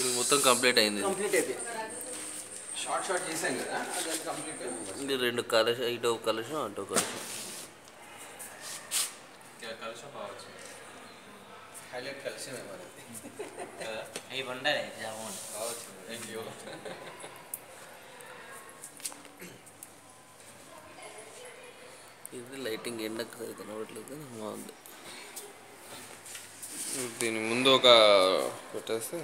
ఇది మొత్తం కంప్లీట్ అయింది. ఇది. కంప్లీట్ అయిపోయింది. షార్ట్ షార్ట్ చేసాం కదా అది కంప్లీట్ ఇది రెండు కలశ ఇటో కలశం అటో ఒక కలశం కావచ్చు హైలైట్ మరి. అవి ఉండాలి జామూన్ కావచ్చు. అయ్యో ఇది లైటింగ్ ఎండకు కనబడట్లేదు బాగుంది. దీని ముందు ఒక పెట్టేస్తే